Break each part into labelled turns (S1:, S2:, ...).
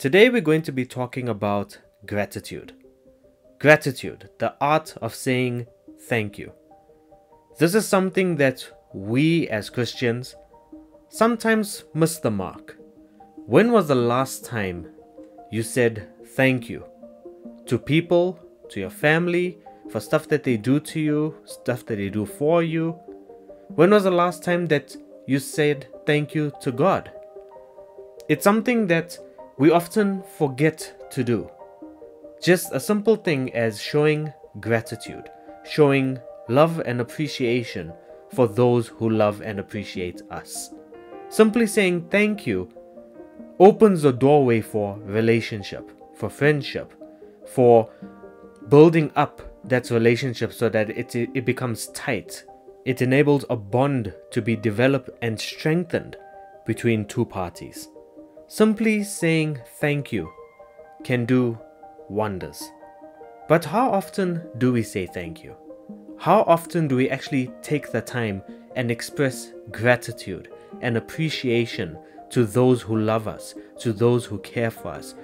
S1: Today we're going to be talking about gratitude. Gratitude, the art of saying thank you. This is something that we as Christians sometimes miss the mark. When was the last time you said thank you to people, to your family, for stuff that they do to you, stuff that they do for you? When was the last time that you said thank you to God? It's something that we often forget to do. Just a simple thing as showing gratitude, showing love and appreciation for those who love and appreciate us. Simply saying thank you opens the doorway for relationship, for friendship, for building up that relationship so that it, it becomes tight. It enables a bond to be developed and strengthened between two parties. Simply saying thank you can do wonders. But how often do we say thank you? How often do we actually take the time and express gratitude and appreciation to those who love us, to those who care for us,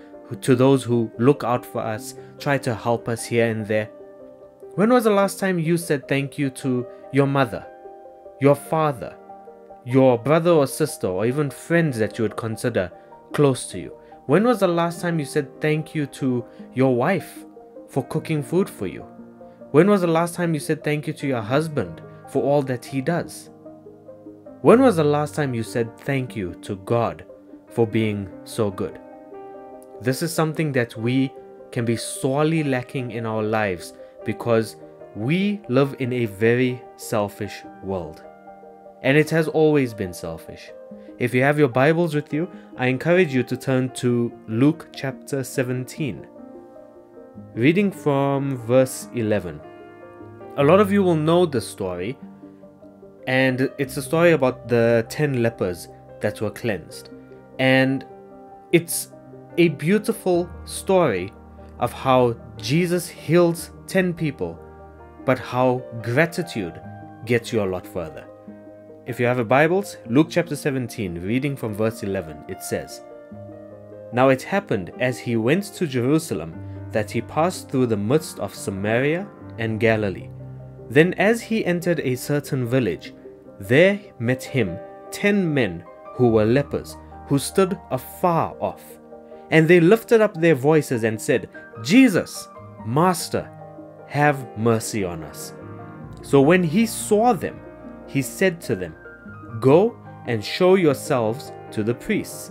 S1: to those who look out for us, try to help us here and there? When was the last time you said thank you to your mother, your father, your brother or sister, or even friends that you would consider close to you? When was the last time you said thank you to your wife for cooking food for you? When was the last time you said thank you to your husband for all that he does? When was the last time you said thank you to God for being so good? This is something that we can be sorely lacking in our lives because we live in a very selfish world. And it has always been selfish. If you have your Bibles with you, I encourage you to turn to Luke chapter 17, reading from verse 11. A lot of you will know the story, and it's a story about the 10 lepers that were cleansed. And it's a beautiful story of how Jesus heals 10 people, but how gratitude gets you a lot further. If you have a Bibles, Luke chapter 17, reading from verse 11, it says, Now it happened as he went to Jerusalem that he passed through the midst of Samaria and Galilee. Then, as he entered a certain village, there met him ten men who were lepers, who stood afar off. And they lifted up their voices and said, Jesus, Master, have mercy on us. So when he saw them, he said to them, Go and show yourselves to the priests.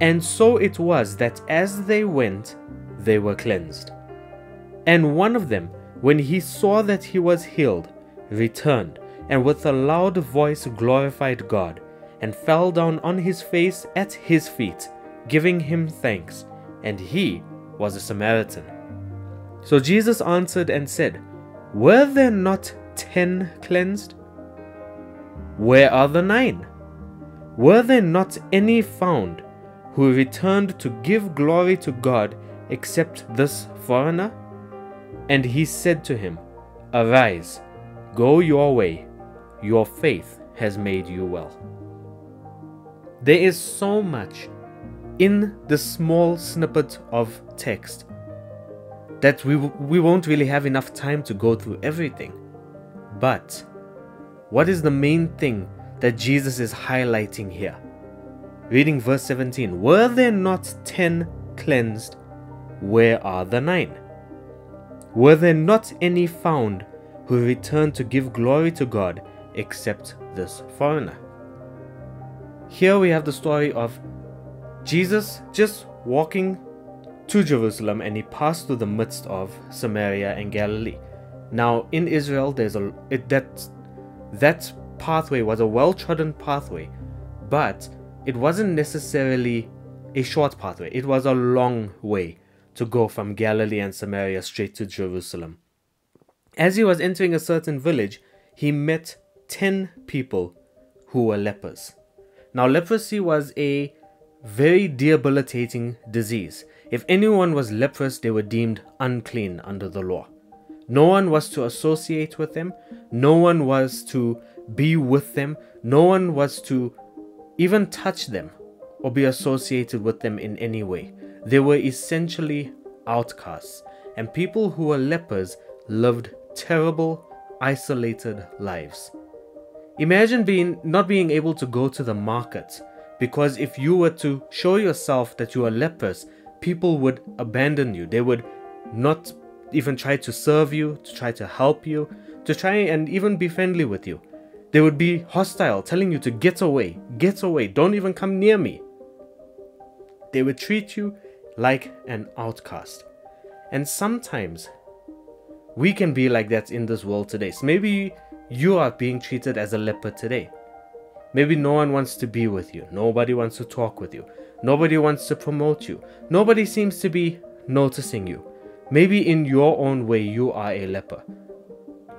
S1: And so it was that as they went, they were cleansed. And one of them, when he saw that he was healed, returned, and with a loud voice glorified God, and fell down on his face at his feet, giving him thanks. And he was a Samaritan. So Jesus answered and said, Were there not ten cleansed? Where are the nine? Were there not any found who returned to give glory to God except this foreigner? And he said to him, Arise, go your way, your faith has made you well. There is so much in the small snippet of text that we, we won't really have enough time to go through everything. But what is the main thing that Jesus is highlighting here? Reading verse 17 Were there not ten cleansed? Where are the nine? Were there not any found who returned to give glory to God except this foreigner? Here we have the story of Jesus just walking to Jerusalem and he passed through the midst of Samaria and Galilee. Now in Israel there's a it, that that pathway was a well trodden pathway, but it wasn't necessarily a short pathway, it was a long way to go from Galilee and Samaria straight to Jerusalem. As he was entering a certain village, he met 10 people who were lepers. Now, leprosy was a very debilitating disease. If anyone was leprous, they were deemed unclean under the law. No one was to associate with them, no one was to be with them, no one was to even touch them or be associated with them in any way. they were essentially outcasts, and people who were lepers lived terrible, isolated lives. Imagine being not being able to go to the market because if you were to show yourself that you are lepers, people would abandon you. They would not even try to serve you, to try to help you, to try and even be friendly with you. They would be hostile, telling you to get away, get away, don't even come near me. They would treat you like an outcast. And sometimes we can be like that in this world today. So maybe you are being treated as a leper today. Maybe no one wants to be with you. Nobody wants to talk with you. Nobody wants to promote you. Nobody seems to be noticing you. Maybe in your own way, you are a leper.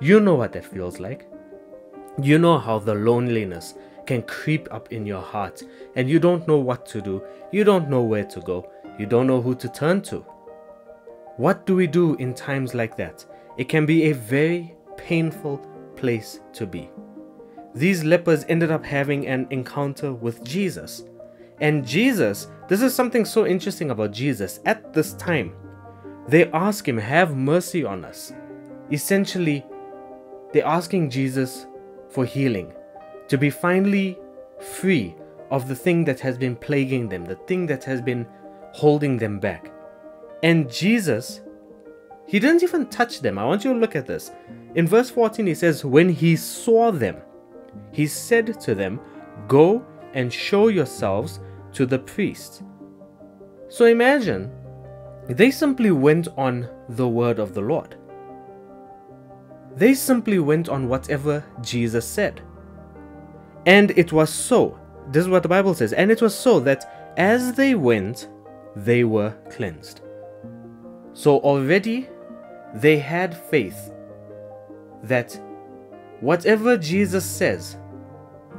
S1: You know what that feels like. You know how the loneliness can creep up in your heart and you don't know what to do. You don't know where to go. You don't know who to turn to. What do we do in times like that? It can be a very painful place to be. These lepers ended up having an encounter with Jesus. And Jesus, this is something so interesting about Jesus. At this time, they ask him, Have mercy on us. Essentially, they're asking Jesus for healing, to be finally free of the thing that has been plaguing them, the thing that has been holding them back. And Jesus, he didn't even touch them. I want you to look at this. In verse 14, he says, When he saw them, he said to them, Go and show yourselves to the priest. So imagine, they simply went on the word of the Lord. They simply went on whatever Jesus said. And it was so, this is what the Bible says, and it was so that as they went, they were cleansed. So already they had faith that whatever Jesus says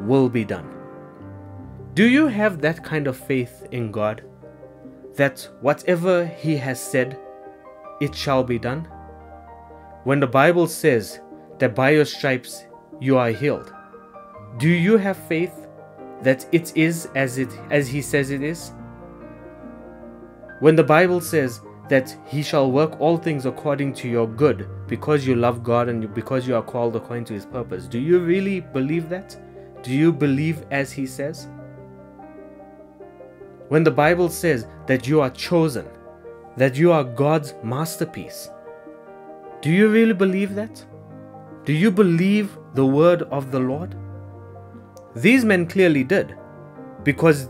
S1: will be done. Do you have that kind of faith in God? That whatever He has said, it shall be done? When the Bible says that by your stripes you are healed, do you have faith that it is as it as he says it is? When the Bible says that he shall work all things according to your good because you love God and because you are called according to his purpose, do you really believe that? Do you believe as he says? When the Bible says that you are chosen, that you are God's masterpiece, do you really believe that? Do you believe the word of the Lord? These men clearly did, because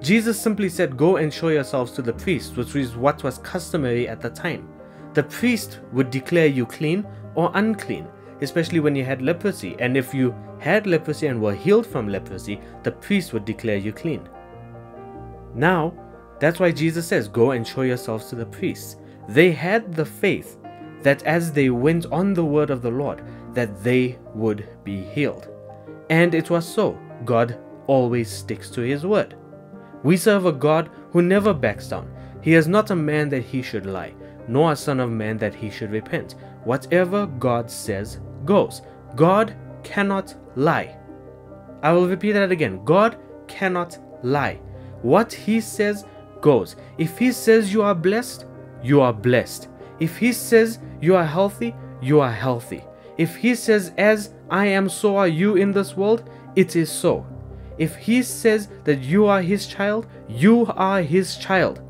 S1: Jesus simply said, Go and show yourselves to the priest, which was what was customary at the time. The priest would declare you clean or unclean, especially when you had leprosy. And if you had leprosy and were healed from leprosy, the priest would declare you clean. Now, that's why Jesus says, Go and show yourselves to the priests. They had the faith that as they went on the word of the Lord, that they would be healed. And it was so. God always sticks to his word. We serve a God who never backs down. He is not a man that he should lie, nor a son of man that he should repent. Whatever God says goes. God cannot lie. I will repeat that again. God cannot lie. What he says goes. If he says you are blessed, you are blessed. If he says you are healthy, you are healthy. If he says, As I am, so are you in this world, it is so. If he says that you are his child, you are his child.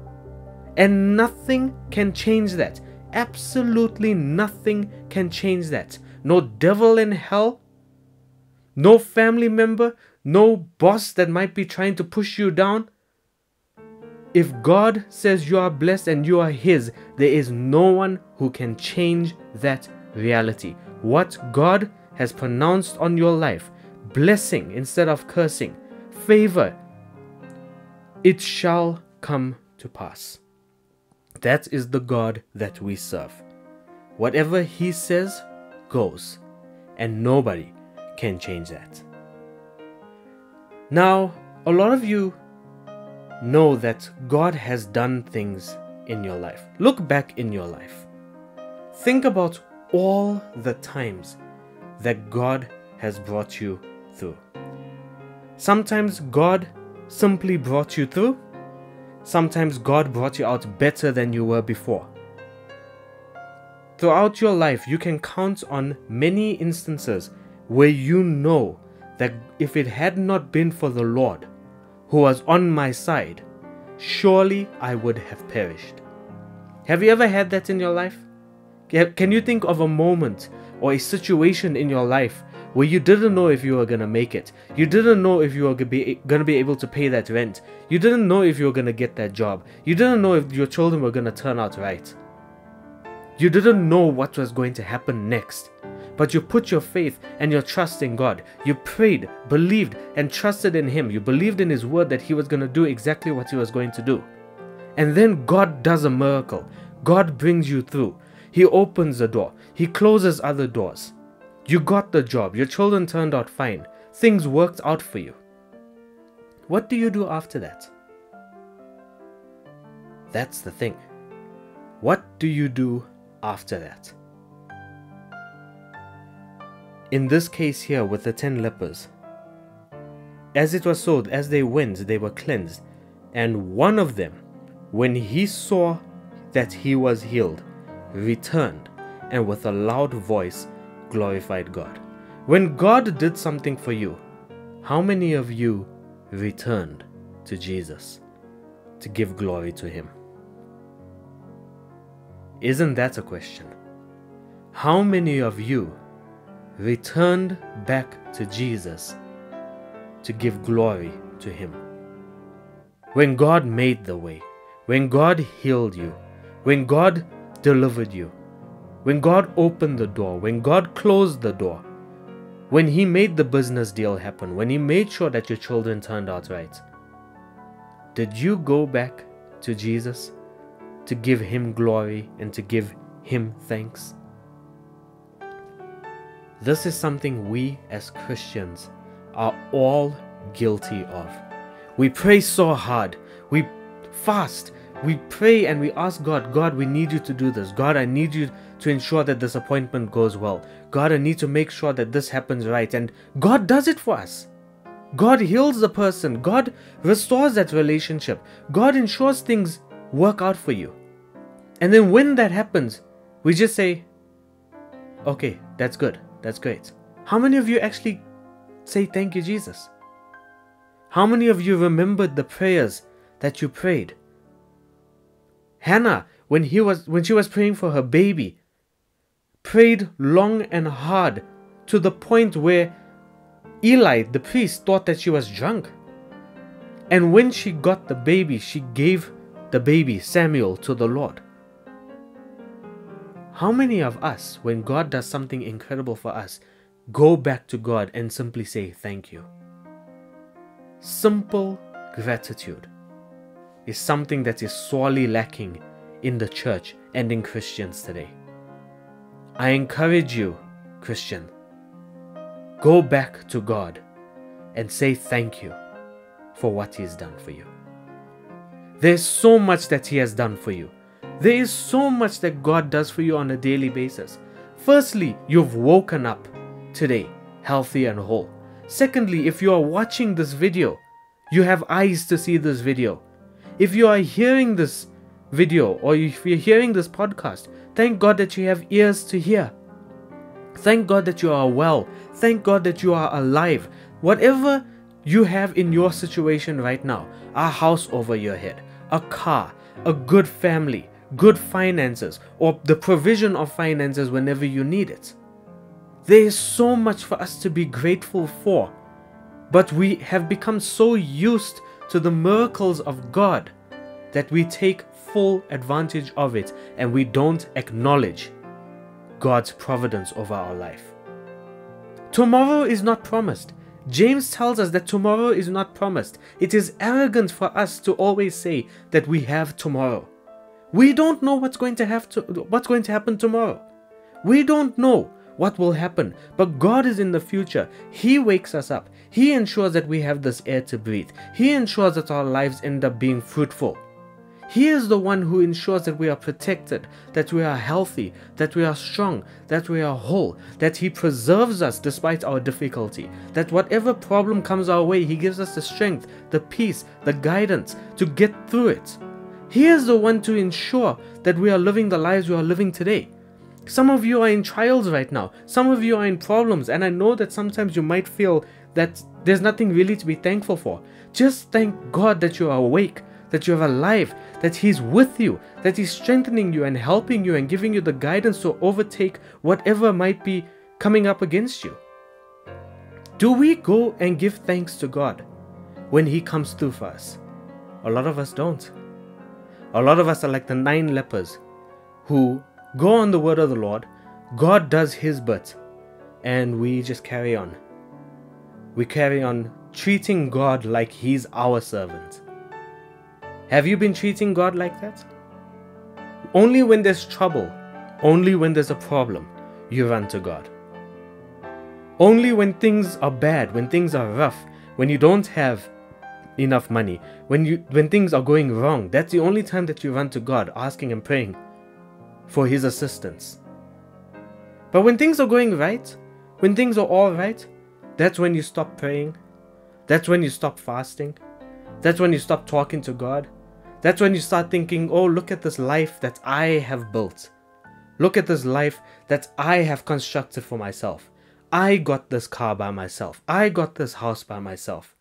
S1: And nothing can change that. Absolutely nothing can change that. No devil in hell, no family member, no boss that might be trying to push you down. If God says you are blessed and you are His, there is no one who can change that reality. What God has pronounced on your life, blessing instead of cursing, favor, it shall come to pass. That is the God that we serve. Whatever He says goes, and nobody can change that. Now, a lot of you know that God has done things in your life. Look back in your life. Think about all the times that God has brought you through. Sometimes God simply brought you through. sometimes God brought you out better than you were before. Throughout your life, you can count on many instances where you know that if it had not been for the Lord who was on my side, surely I would have perished. Have you ever had that in your life? Can you think of a moment or a situation in your life where you didn't know if you were gonna make it? You didn't know if you were gonna be able to pay that rent. You didn't know if you were gonna get that job. You didn't know if your children were gonna turn out right. You didn't know what was going to happen next, but you put your faith and your trust in God. You prayed, believed, and trusted in Him. You believed in His word that He was going to do exactly what He was going to do. And then God does a miracle. God brings you through. He opens the door, He closes other doors. You got the job, your children turned out fine, things worked out for you. What do you do after that? That's the thing. What do you do after that. In this case here with the ten lepers, as it was so, as they went, they were cleansed, and one of them, when he saw that he was healed, returned and with a loud voice glorified God. When God did something for you, how many of you returned to Jesus to give glory to Him? Isn't that a question? How many of you returned back to Jesus to give glory to Him? When God made the way, when God healed you, when God delivered you, when God opened the door, when God closed the door, when He made the business deal happen, when He made sure that your children turned out right, did you go back to Jesus? to give Him glory and to give Him thanks. This is something we as Christians are all guilty of. We pray so hard, we fast, we pray and we ask God, God, we need you to do this. God, I need you to ensure that this appointment goes well. God, I need to make sure that this happens right. And God does it for us. God heals the person. God restores that relationship. God ensures things work out for you. And then when that happens, we just say, okay, that's good, that's great. How many of you actually say thank you, Jesus? How many of you remembered the prayers that you prayed? Hannah, when he was when she was praying for her baby, prayed long and hard to the point where Eli, the priest, thought that she was drunk. And when she got the baby, she gave the baby, Samuel, to the Lord. How many of us, when God does something incredible for us, go back to God and simply say thank you? Simple gratitude is something that is sorely lacking in the church and in Christians today. I encourage you, Christian, go back to God and say thank you for what He has done for you. There's so much that He has done for you. There is so much that God does for you on a daily basis. Firstly, you've woken up today healthy and whole. Secondly, if you are watching this video, you have eyes to see this video. If you are hearing this video or if you're hearing this podcast, thank God that you have ears to hear. Thank God that you are well. Thank God that you are alive. Whatever you have in your situation right now a house over your head, a car, a good family, good finances or the provision of finances whenever you need it. There is so much for us to be grateful for, but we have become so used to the miracles of God that we take full advantage of it and we don't acknowledge God's providence over our life. Tomorrow is not promised. James tells us that tomorrow is not promised. It is arrogant for us to always say that we have tomorrow. We don't know what's going to have to what's going to happen tomorrow. We don't know what will happen, but God is in the future. He wakes us up. He ensures that we have this air to breathe. He ensures that our lives end up being fruitful. He is the one who ensures that we are protected, that we are healthy, that we are strong, that we are whole, that He preserves us despite our difficulty, that whatever problem comes our way, He gives us the strength, the peace, the guidance to get through it. He is the one to ensure that we are living the lives we are living today. Some of you are in trials right now. Some of you are in problems, and I know that sometimes you might feel that there's nothing really to be thankful for. Just thank God that you are awake, that you are alive, that He's with you, that He's strengthening you and helping you and giving you the guidance to overtake whatever might be coming up against you. Do we go and give thanks to God when He comes through for us? A lot of us don't. A lot of us are like the nine lepers who go on the word of the Lord, God does His bit, and we just carry on. We carry on treating God like He's our servant. Have you been treating God like that? Only when there's trouble, only when there's a problem, you run to God. Only when things are bad, when things are rough, when you don't have enough money, when you when things are going wrong, that's the only time that you run to God, asking and praying for his assistance. But when things are going right, when things are all right, that's when you stop praying. That's when you stop fasting. That's when you stop talking to God. That's when you start thinking, oh, look at this life that I have built. Look at this life that I have constructed for myself. I got this car by myself. I got this house by myself.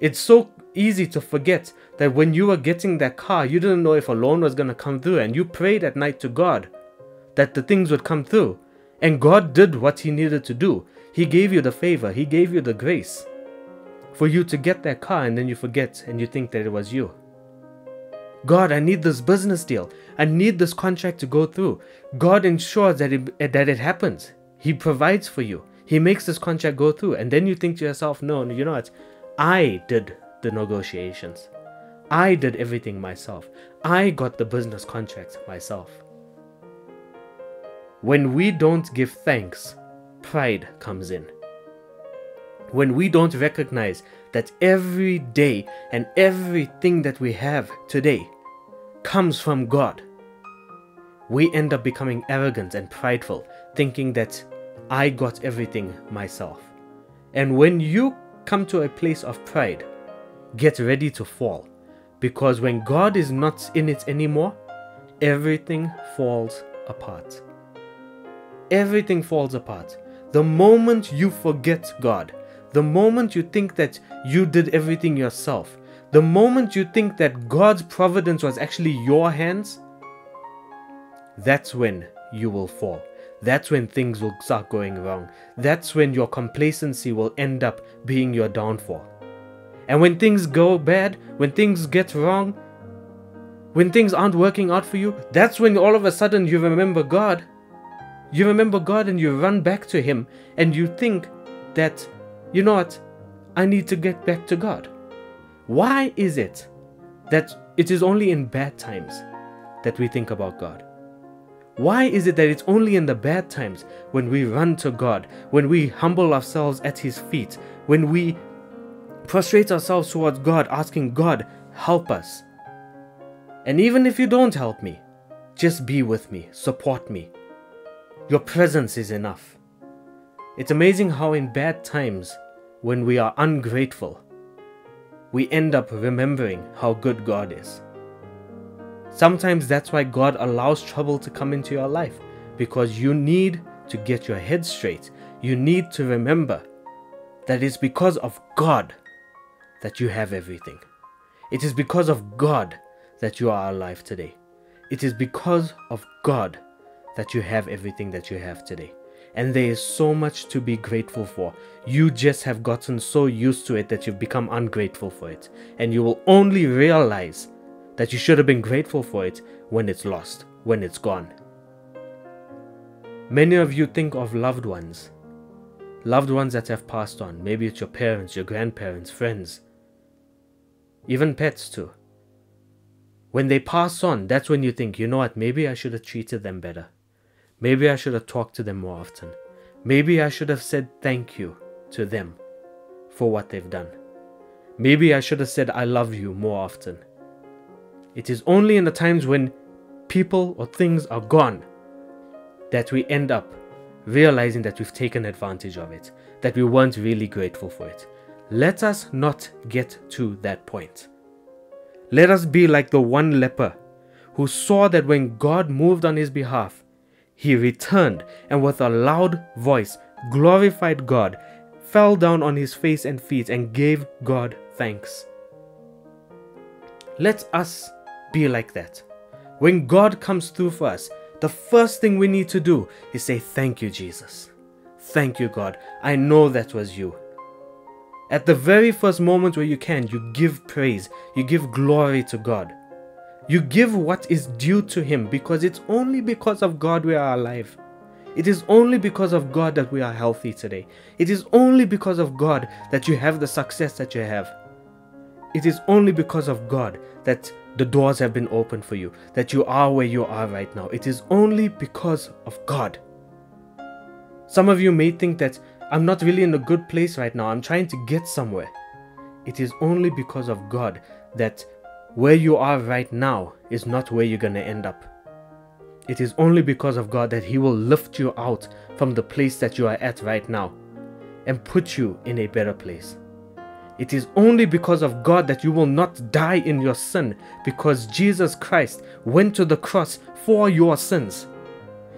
S1: It's so easy to forget that when you were getting that car, you didn't know if a loan was going to come through, and you prayed at night to God that the things would come through. And God did what He needed to do. He gave you the favor, He gave you the grace for you to get that car, and then you forget and you think that it was you. God, I need this business deal. I need this contract to go through. God ensures that it, that it happens. He provides for you. He makes this contract go through. And then you think to yourself, no, you know what? I did the negotiations. I did everything myself. I got the business contracts myself. When we don't give thanks, pride comes in. When we don't recognize that every day and everything that we have today comes from God, we end up becoming arrogant and prideful, thinking that I got everything myself. And when you come to a place of pride, get ready to fall. Because when God is not in it anymore, everything falls apart. Everything falls apart. The moment you forget God, the moment you think that you did everything yourself, the moment you think that God's providence was actually your hands, that's when you will fall. That's when things will start going wrong. That's when your complacency will end up being your downfall. And when things go bad, when things get wrong, when things aren't working out for you, that's when all of a sudden you remember God. You remember God and you run back to Him and you think that, you know what, I need to get back to God. Why is it that it is only in bad times that we think about God? Why is it that it's only in the bad times when we run to God, when we humble ourselves at His feet, when we prostrate ourselves towards God, asking God, help us? And even if you don't help me, just be with me, support me. Your presence is enough. It's amazing how, in bad times, when we are ungrateful, we end up remembering how good God is. Sometimes that's why God allows trouble to come into your life because you need to get your head straight. You need to remember that it's because of God that you have everything. It is because of God that you are alive today. It is because of God that you have everything that you have today and there is so much to be grateful for. You just have gotten so used to it that you've become ungrateful for it, and you will only realize that you should have been grateful for it when it's lost, when it's gone. Many of you think of loved ones, loved ones that have passed on. Maybe it's your parents, your grandparents, friends, even pets too. When they pass on, that's when you think, you know what, maybe I should have treated them better. Maybe I should have talked to them more often. Maybe I should have said thank you to them for what they've done. Maybe I should have said I love you more often. It is only in the times when people or things are gone that we end up realizing that we've taken advantage of it, that we weren't really grateful for it. Let us not get to that point. Let us be like the one leper who saw that when God moved on his behalf, he returned and with a loud voice glorified God, fell down on his face and feet, and gave God thanks. Let us be like that. When God comes through for us, the first thing we need to do is say, Thank you, Jesus. Thank you, God. I know that was you. At the very first moment where you can, you give praise, you give glory to God. You give what is due to Him because it's only because of God we are alive. It is only because of God that we are healthy today. It is only because of God that you have the success that you have. It is only because of God that the doors have been opened for you, that you are where you are right now. It is only because of God. Some of you may think that I'm not really in a good place right now, I'm trying to get somewhere. It is only because of God that where you are right now is not where you're going to end up. It is only because of God that He will lift you out from the place that you are at right now and put you in a better place. It is only because of God that you will not die in your sin because Jesus Christ went to the cross for your sins.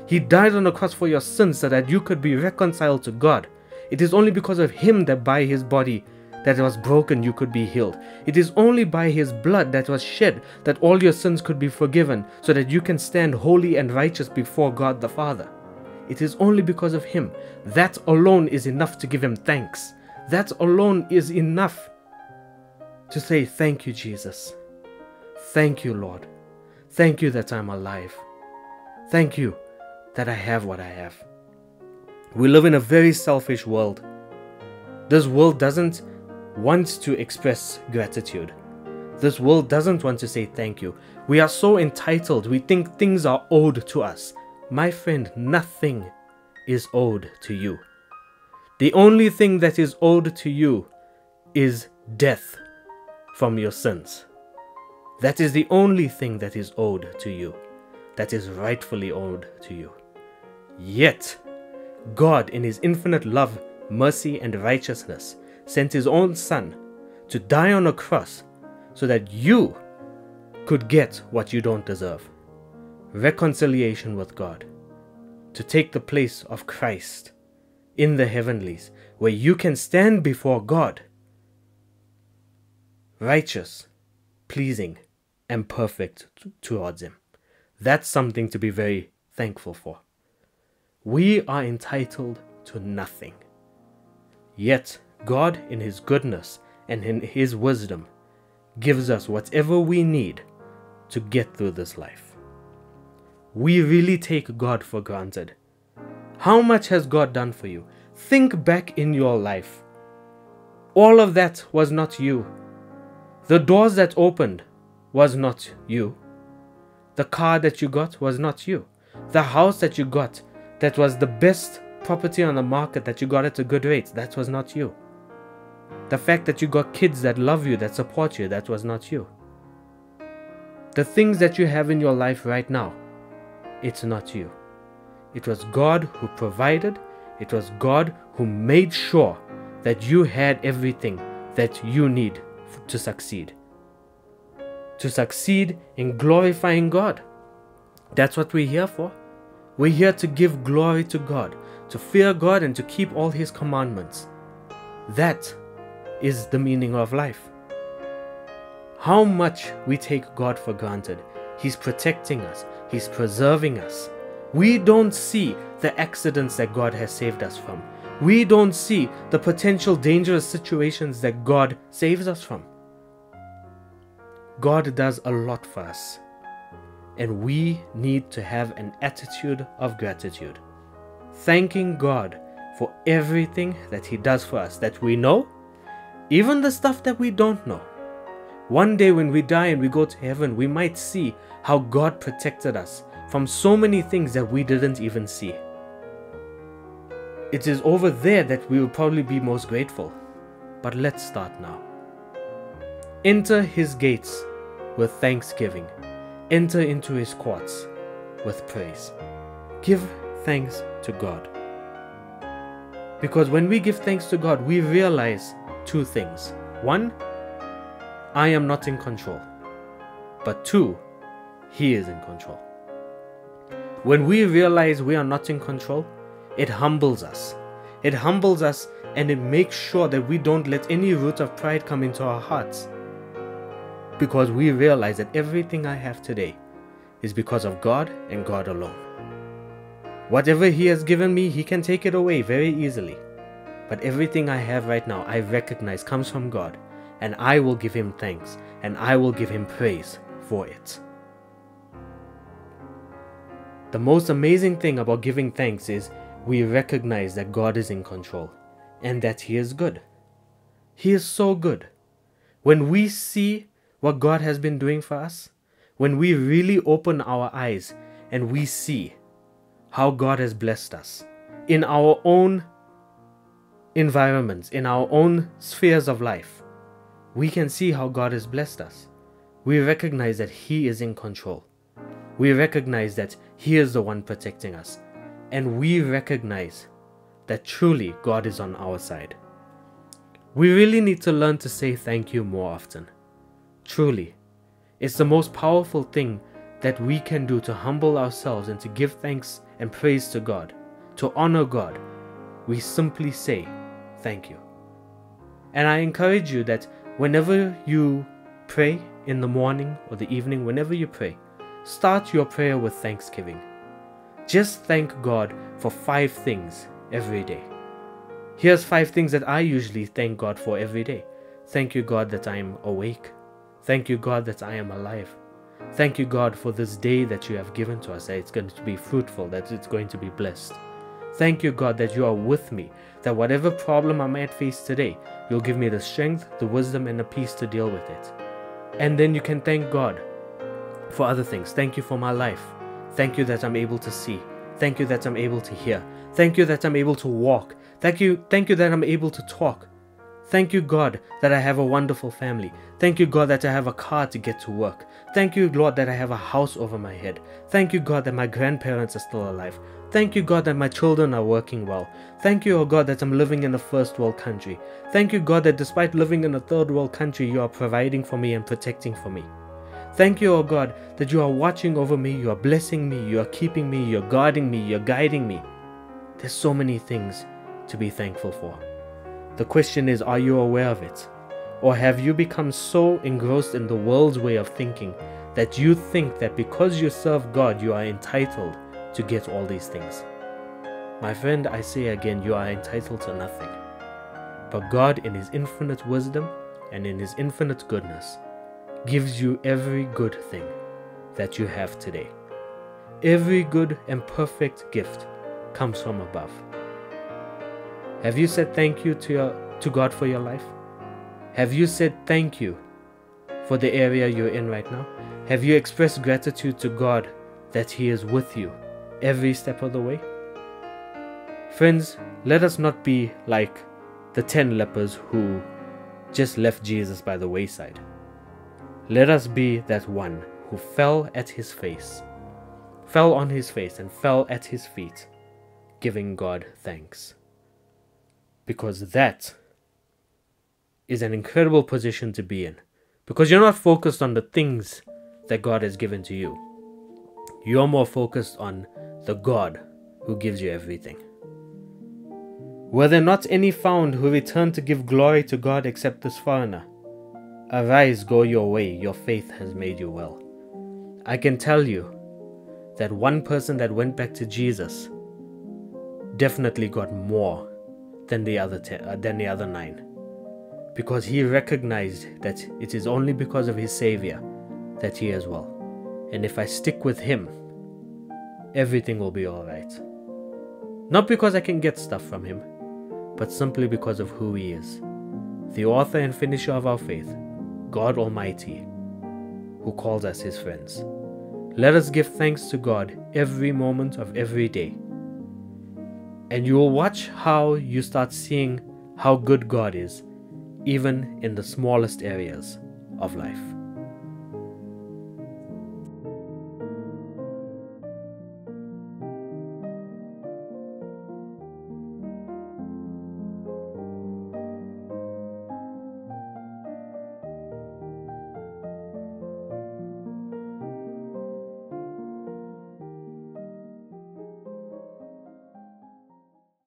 S1: He died on the cross for your sins so that you could be reconciled to God. It is only because of Him that by His body that was broken you could be healed. It is only by His blood that was shed that all your sins could be forgiven so that you can stand holy and righteous before God the Father. It is only because of Him. That alone is enough to give Him thanks. That alone is enough to say, Thank you, Jesus. Thank you, Lord. Thank you that I'm alive. Thank you that I have what I have. We live in a very selfish world. This world doesn't want to express gratitude. This world doesn't want to say thank you. We are so entitled. We think things are owed to us. My friend, nothing is owed to you. The only thing that is owed to you is death from your sins. That is the only thing that is owed to you, that is rightfully owed to you. Yet, God, in His infinite love, mercy, and righteousness, sent His own Son to die on a cross so that you could get what you don't deserve reconciliation with God, to take the place of Christ in the heavenlies, where you can stand before God, righteous, pleasing, and perfect towards Him. That's something to be very thankful for. We are entitled to nothing. Yet, God, in His goodness and in His wisdom, gives us whatever we need to get through this life. We really take God for granted how much has God done for you? Think back in your life. All of that was not you. The doors that opened was not you. The car that you got was not you. The house that you got that was the best property on the market that you got at a good rate, that was not you. The fact that you got kids that love you, that support you, that was not you. The things that you have in your life right now, it's not you. It was God who provided, it was God who made sure that you had everything that you need to succeed. To succeed in glorifying God. That's what we're here for. We're here to give glory to God, to fear God, and to keep all His commandments. That is the meaning of life. How much we take God for granted. He's protecting us, He's preserving us, we don't see the accidents that God has saved us from. We don't see the potential dangerous situations that God saves us from. God does a lot for us, and we need to have an attitude of gratitude, thanking God for everything that He does for us that we know, even the stuff that we don't know. One day when we die and we go to heaven, we might see how God protected us from so many things that we didn't even see. It is over there that we will probably be most grateful. But let's start now. Enter his gates with thanksgiving. Enter into his courts with praise. Give thanks to God. Because when we give thanks to God, we realize two things. One, I am not in control. But two, He is in control. When we realize we are not in control, it humbles us. It humbles us and it makes sure that we don't let any root of pride come into our hearts. Because we realize that everything I have today is because of God and God alone. Whatever He has given me, He can take it away very easily. But everything I have right now, I recognize comes from God, and I will give Him thanks and I will give Him praise for it. The most amazing thing about giving thanks is we recognize that God is in control and that He is good. He is so good. When we see what God has been doing for us, when we really open our eyes and we see how God has blessed us in our own environments, in our own spheres of life, we can see how God has blessed us. We recognize that He is in control. We recognize that He is the one protecting us. And we recognize that truly God is on our side. We really need to learn to say thank you more often. Truly, it's the most powerful thing that we can do to humble ourselves and to give thanks and praise to God, to honor God. We simply say thank you. And I encourage you that whenever you pray in the morning or the evening, whenever you pray, start your prayer with thanksgiving. Just thank God for five things every day. Here's five things that I usually thank God for every day. Thank you, God, that I am awake. Thank you, God, that I am alive. Thank you, God, for this day that you have given to us, that it's going to be fruitful, that it's going to be blessed. Thank you, God, that you are with me, that whatever problem I might face today, you'll give me the strength, the wisdom, and the peace to deal with it. And then you can thank God for other things. Thank you for my life. Thank you that I'm able to see. Thank you that I'm able to hear. Thank you that I'm able to walk. Thank you, thank you that I'm able to talk. Thank you, God, that I have a wonderful family. Thank you, God, that I have a car to get to work. Thank you, Lord, that I have a house over my head. Thank you, God, that my grandparents are still alive. Thank you, God, that my children are working well. Thank you, oh God, that I'm living in a first world country. Thank you, God, that despite living in a third world country, you are providing for me and protecting for me. Thank you, O God, that you are watching over me, you are blessing me, you are keeping me, you're guarding me, you're guiding me. There's so many things to be thankful for. The question is, are you aware of it? Or have you become so engrossed in the world's way of thinking that you think that because you serve God, you are entitled to get all these things? My friend, I say again, you are entitled to nothing. But God, in His infinite wisdom and in His infinite goodness, gives you every good thing that you have today. Every good and perfect gift comes from above. Have you said thank you to, your, to God for your life? Have you said thank you for the area you're in right now? Have you expressed gratitude to God that He is with you every step of the way? Friends, let us not be like the ten lepers who just left Jesus by the wayside. Let us be that one who fell at his face, fell on his face, and fell at his feet, giving God thanks. Because that is an incredible position to be in. Because you're not focused on the things that God has given to you, you're more focused on the God who gives you everything. Were there not any found who returned to give glory to God except this foreigner? Arise, go your way, your faith has made you well. I can tell you that one person that went back to Jesus definitely got more than the other uh, than the other nine because he recognized that it is only because of his savior that he is well and if i stick with him everything will be all right not because i can get stuff from him but simply because of who he is the author and finisher of our faith God Almighty, who calls us His friends. Let us give thanks to God every moment of every day. And you will watch how you start seeing how good God is, even in the smallest areas of life.